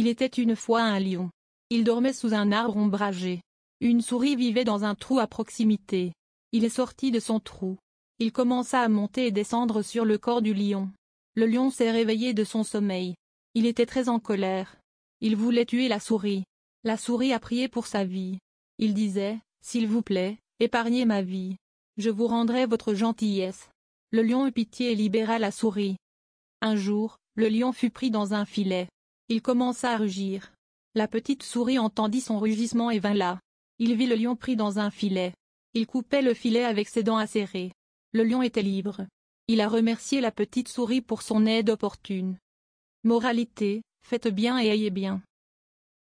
Il était une fois un lion. Il dormait sous un arbre ombragé. Une souris vivait dans un trou à proximité. Il est sorti de son trou. Il commença à monter et descendre sur le corps du lion. Le lion s'est réveillé de son sommeil. Il était très en colère. Il voulait tuer la souris. La souris a prié pour sa vie. Il disait, S'il vous plaît, épargnez ma vie. Je vous rendrai votre gentillesse. Le lion eut pitié et libéra la souris. Un jour, le lion fut pris dans un filet. Il commença à rugir. La petite souris entendit son rugissement et vint là. Il vit le lion pris dans un filet. Il coupait le filet avec ses dents acérées. Le lion était libre. Il a remercié la petite souris pour son aide opportune. Moralité, faites bien et ayez bien.